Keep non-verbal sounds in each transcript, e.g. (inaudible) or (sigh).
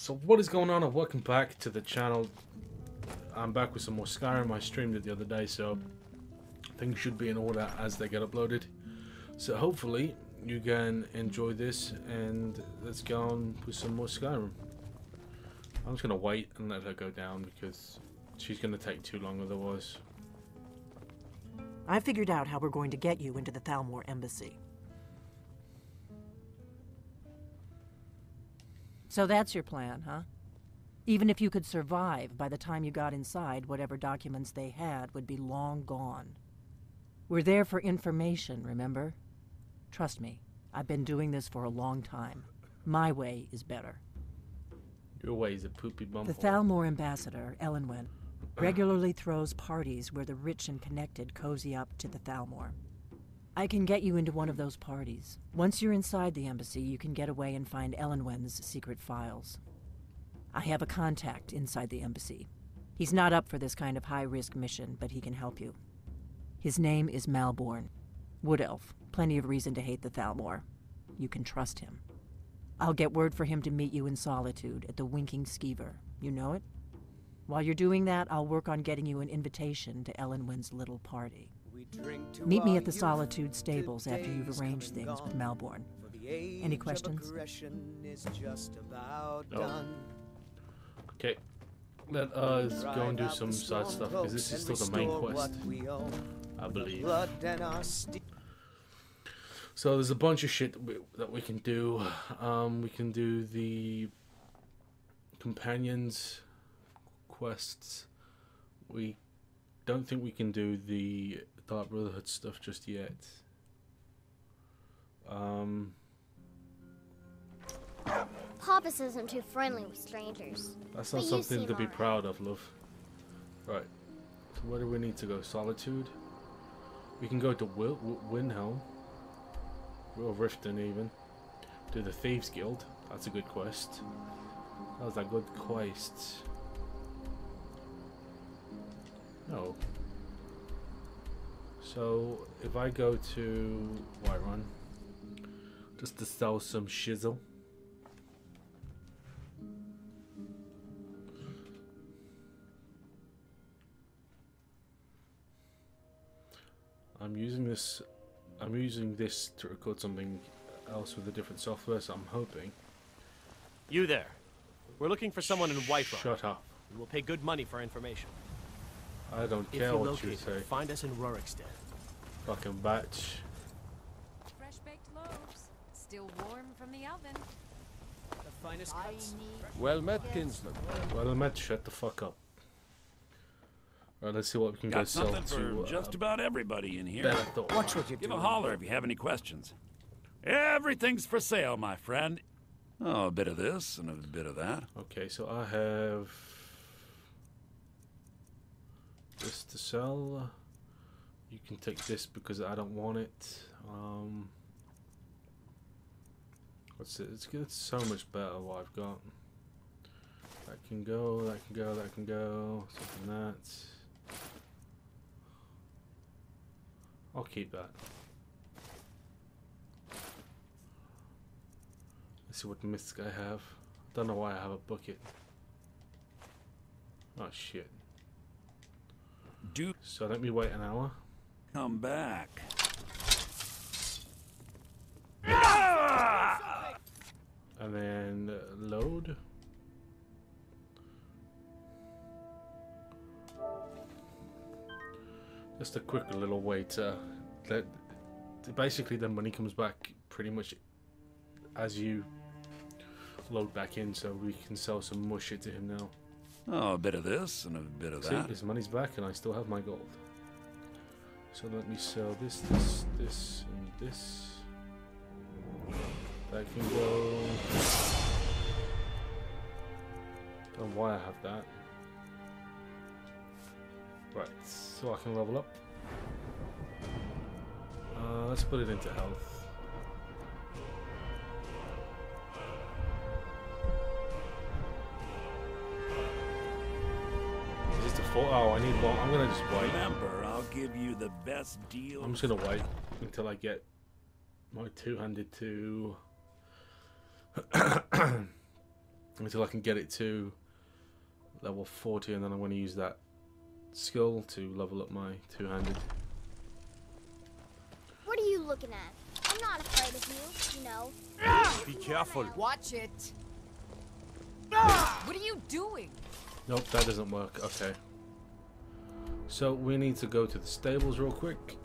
So what is going on and welcome back to the channel. I'm back with some more Skyrim. I streamed it the other day so things should be in order as they get uploaded. So hopefully you can enjoy this and let's go on with some more Skyrim. I'm just going to wait and let her go down because she's going to take too long otherwise. I figured out how we're going to get you into the Thalmor embassy. So that's your plan, huh? Even if you could survive, by the time you got inside, whatever documents they had would be long gone. We're there for information, remember? Trust me, I've been doing this for a long time. My way is better. Your way is a poopy bum. The Thalmor ambassador, Elenwen, regularly throws parties where the rich and connected cozy up to the Thalmor. I can get you into one of those parties. Once you're inside the embassy, you can get away and find Elenwen's secret files. I have a contact inside the embassy. He's not up for this kind of high-risk mission, but he can help you. His name is Malborn. Wood Elf. Plenty of reason to hate the Thalmor. You can trust him. I'll get word for him to meet you in Solitude at the Winking Skeever. You know it? While you're doing that, I'll work on getting you an invitation to Elenwen's little party. Meet me at the Solitude stables after you've arranged things with Malborn. Any questions? No. Okay. Let us go and do some side stuff because this is still the main quest, I believe. So there's a bunch of shit that we, that we can do. Um, we can do the companions quests. We don't think we can do the Dark Brotherhood stuff just yet. Um, Papas isn't too friendly with strangers. that's not something to be alright. proud of, love. Right. So where do we need to go? Solitude? We can go to Wil- w- Windhelm. Or Riften even. To the Thieves Guild. That's a good quest. That was a good quest. No. So, if I go to Whiterun, just to sell some shizzle. I'm using this. I'm using this to record something else with a different software, so I'm hoping. You there. We're looking for someone in Whiterun. Shut up. We will pay good money for information. I don't If care you what you say. find us in Rorikstead. Fucking batch. Fresh baked loaves, still warm from the oven. The finest cuts. Well met, kinsman. Well, met. shut the fuck up. Alright, let's see what we can go Got sell something for to. just uh, about everybody in here. Belethor. Watch what you do. Give a holler if you have any questions. Everything's for sale, my friend. Oh, a bit of this and a bit of that. Okay, so I have this to sell. You can take this because I don't want it. Um, what's it? It's, it's so much better what I've got. That can go. That can go. That can go. Something that. I'll keep that. Let's see what myths I have. Don't know why I have a bucket. Oh shit. Do So let me wait an hour. come back. And then uh, load. Just a quick little way to let. Basically, the money comes back pretty much as you load back in, so we can sell some more shit to him now. Oh, a bit of this and a bit of See, that. his money's back, and I still have my gold. So let me sell this, this, this, and this. That can go. Don't know why I have that. Right, so I can level up. Uh, let's put it into health. Is this the four? Oh, I need one. I'm gonna just wait. Remember, I'll give you the best deal. I'm just gonna wait until I get my two-handed to (clears throat) until I can get it to level 40 and then I'm going to use that skill to level up my two-handed. What are you looking at? I'm not afraid of you, you know. Be careful. Watch it. What are you doing? Nope, that doesn't work. Okay. So we need to go to the stables real quick.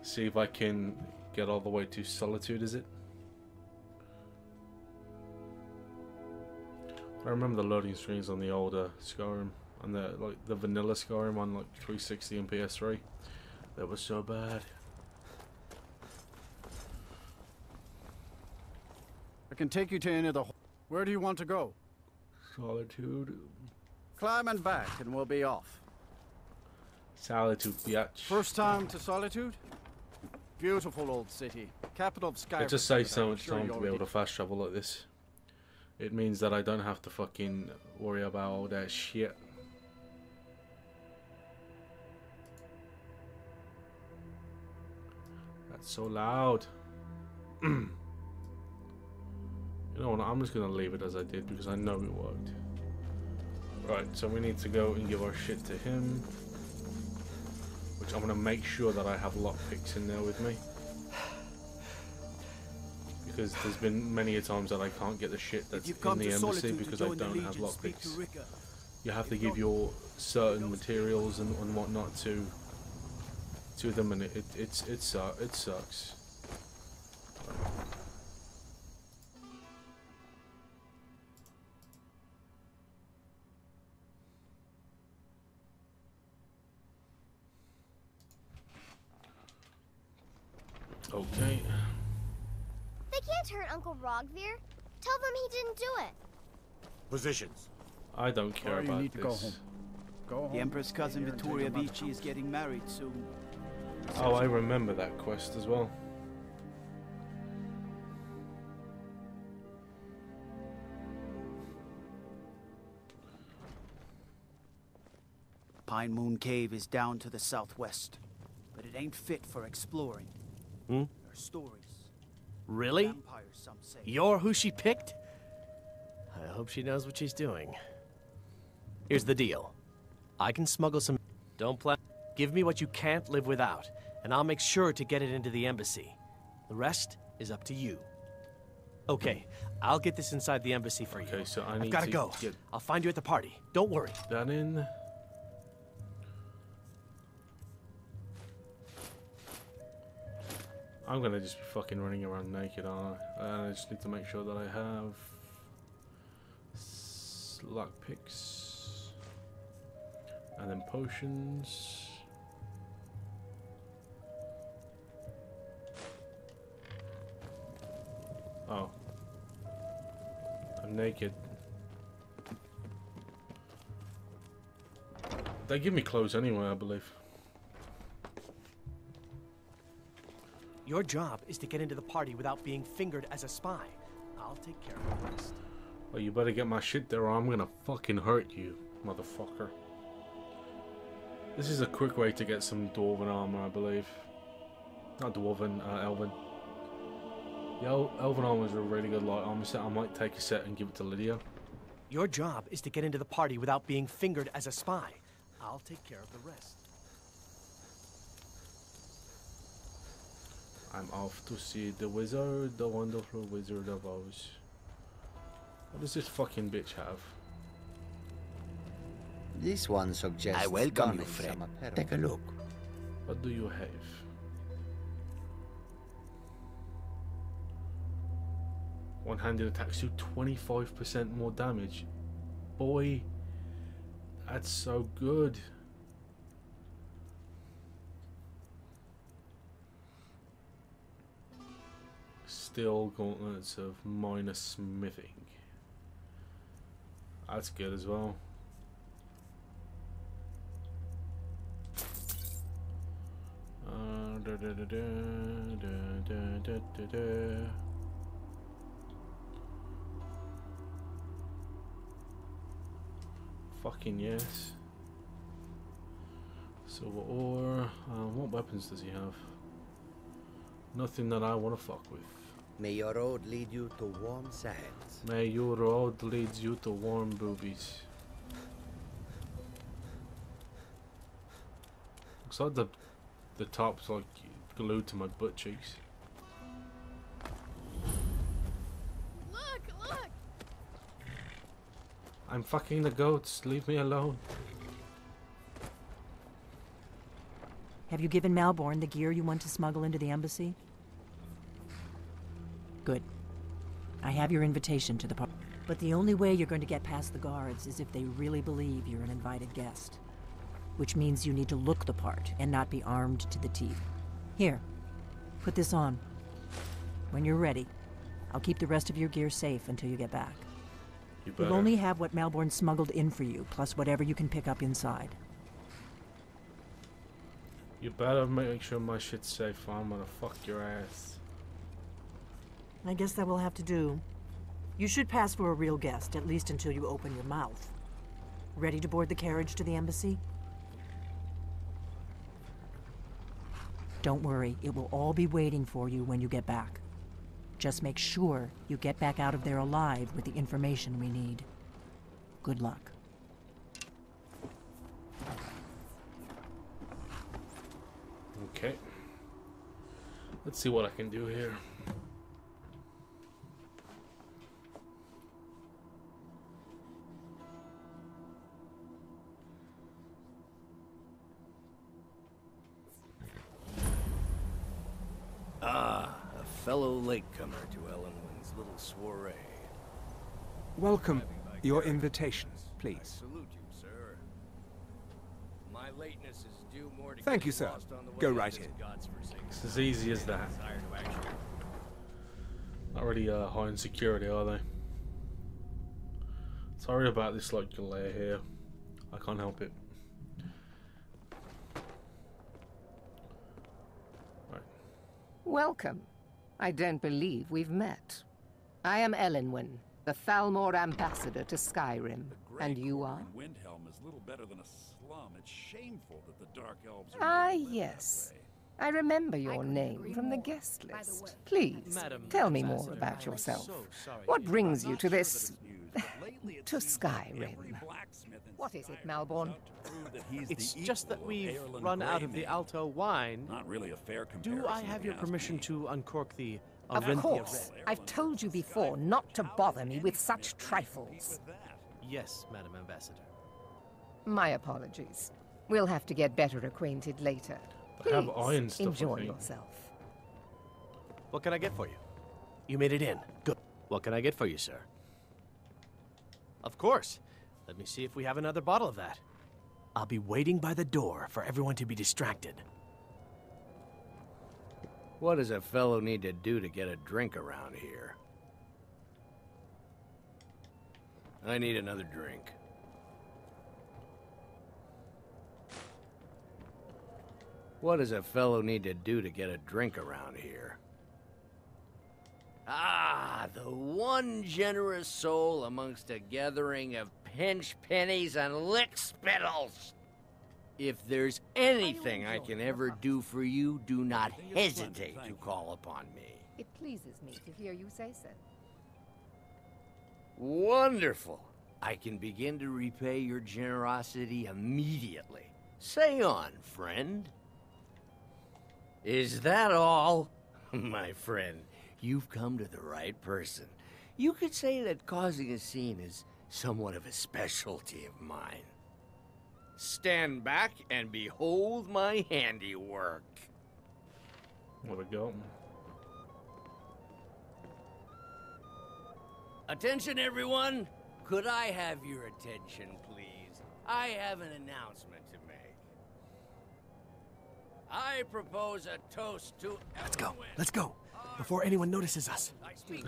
See if I can get all the way to Solitude, is it? I remember the loading screens on the older uh, Skyrim and the like the vanilla Skyrim on like 360 and PS3. They were so bad. I can take you to any of the. Where do you want to go? Solitude. Climb and back, and we'll be off. Solitude, biatch. First time to Solitude? Beautiful old city, capital of Skyrim. It just saves so much time to be able to fast travel like this. It means that I don't have to fucking worry about all that shit. That's so loud. (clears throat) you know what? I'm just gonna leave it as I did because I know it worked. Right, so we need to go and give our shit to him. Which I'm gonna make sure that I have lockpicks in there with me. Because there's been many a times that I can't get the shit that's in the embassy because I don't have lockpicks. You have to give your certain materials and, and whatnot to to them, and it it it's, it's uh, it sucks. Hurt Uncle Roggvir. Tell them he didn't do it. Positions. I don't care Or you about need to this. go home. Go home. The Empress cousin Here and Vittoria Vici is getting married soon. Oh, I remember that quest as well. Pine Moon Cave is down to the southwest, but it ain't fit for exploring. Hmm? There are stories. Really? Vampires, some say. You're who she picked? I hope she knows what she's doing. Here's the deal. I can smuggle some... Don't plan... Give me what you can't live without, and I'll make sure to get it into the embassy. The rest is up to you. Okay, I'll get this inside the embassy for you. Okay, so I need I've gotta to go. get- I'll find you at the party. Don't worry. That in. I'm gonna just be fucking running around naked, aren't I? And I just need to make sure that I have s- lockpicks and then potions. Oh, I'm naked. They give me clothes anyway, I believe. Your job is to get into the party without being fingered as a spy. I'll take care of the rest. Well, you better get my shit there or I'm gonna fucking hurt you, motherfucker. This is a quick way to get some dwarven armor, I believe. Not dwarven, uh, elven. The El- elven armor is a really good light armor set. I might take a set and give it to Lydia. Your job is to get into the party without being fingered as a spy. I'll take care of the rest. I'm off to see the wizard, the wonderful wizard of Oz. What does this fucking bitch have? This one suggests I welcome you, friend. Take a look. What do you have? One-handed attacks do 25% more damage. Boy, that's so good. steel gauntlets of minus smithing. That's good as well. Uh, da, da, da, Fucking yes. Silver ore. Um, what weapons does he have? Nothing that I want to fuck with. May your road lead you to warm sands. May your road leads you to warm boobies. Looks like the the top's like glued to my butt cheeks. Look, look! I'm fucking the goats. Leave me alone. Have you given Malborn the gear you want to smuggle into the embassy? Good. I have your invitation to the party. But the only way you're going to get past the guards is if they really believe you're an invited guest. Which means you need to look the part and not be armed to the teeth. Here, put this on. When you're ready, I'll keep the rest of your gear safe until you get back. You You'll only have what Malborn smuggled in for you, plus whatever you can pick up inside. You better make sure my shit's safe. or I'm gonna fuck your ass. I guess that will have to do. You should pass for a real guest, at least until you open your mouth. Ready to board the carriage to the embassy? Don't worry, it will all be waiting for you when you get back. Just make sure you get back out of there alive with the information we need. Good luck. Okay. Let's see what I can do here. Soiree. Welcome. Your invitation, I please. salute you, sir. My lateness is due more to Thank you, sir. lost on the way Go right in. It's as easy as that. desire Not really uh, high in security, are they? Sorry about this like delay here. I can't help it. Welcome. I don't believe we've met. I am Elenwen, the Thalmor ambassador to Skyrim. And you are? Windhelm is little better than a slum. It's shameful that the Dark Elves are Ah, made to live yes. I remember your name from the guest list. Please, Madam tell me more about yourself. so sorry. What brings you to this... news, (laughs) but lately it to Skyrim? every blacksmith in What is it, Skyrim Malborn? out to prove that he's It's the just that we've Aerlin run out of the Alto wine. Not really a fair comparison. Do I have your permission me. to uncork the Of course. I've told you before not to bother me with such trifles. Yes, Madam Ambassador. My apologies. We'll have to get better acquainted later. They have iron stuff, I enjoy yourself. What can I get for you? You made it in. Good. What can I get for you, sir? Of course. Let me see if we have another bottle of that. I'll be waiting by the door for everyone to be distracted. What does a fellow need to do to get a drink around here? I need another drink. What does a fellow need to do to get a drink around here? Ah, the one generous soul amongst a gathering of pinch pennies and lick spittles. If there's anything I can ever do for you, do not hesitate to call upon me. It pleases me to hear you say so. Wonderful. I can begin to repay your generosity immediately. Say on, friend. Is that all? (laughs) My friend, you've come to the right person. You could say that causing a scene is somewhat of a specialty of mine. Stand back and behold my handiwork. There we go. Attention, everyone! Could I have your attention, please? I have an announcement to make. I propose a toast to. Let's go. Let's go. Before anyone notices us.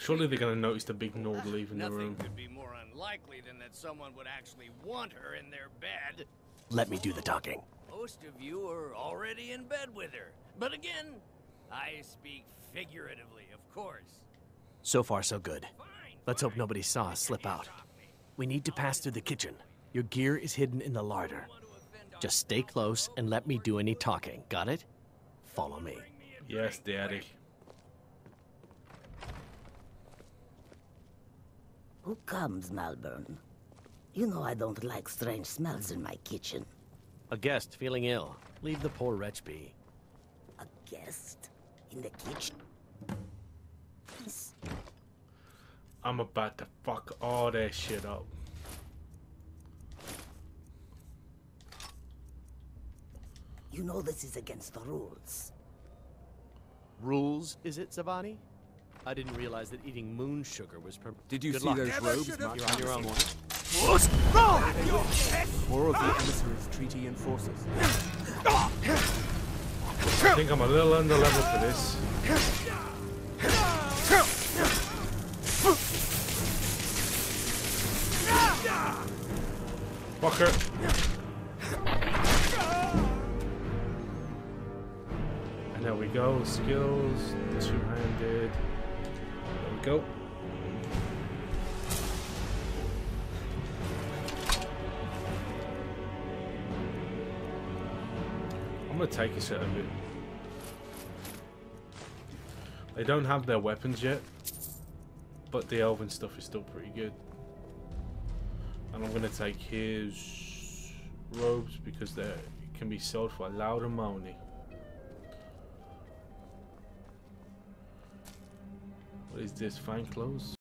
Surely they're gonna notice the big Nord leaving the room. Nothing room. could be more unlikely than that someone would actually want her in their bed. Let me do the talking. Most of you are already in bed with her. But again, I speak figuratively, of course. So far, so good. Let's hope nobody saw us slip out. We need to pass through the kitchen. Your gear is hidden in the larder. Just stay close and let me do any talking. Got it? Follow me. Yes, Daddy. Who comes, Malborn? You know I don't like strange smells in my kitchen. A guest feeling ill. Leave the poor wretch be. A guest? In the kitchen? I'm about to fuck all that shit up. You know this is against the rules. Rules, is it, Tsavani? I didn't realize that eating moon sugar was per- Did you Good see luck. those robes You're on your this More of the emissaries' treaty enforcers. I think I'm a little under level for this. Fucker. And there we go. Skills, two-handed. There we go. I'm gonna take a set of it. They don't have their weapons yet, but the elven stuff is still pretty good. And I'm gonna take his robes because they can be sold for a loud money. What is this? Fine clothes?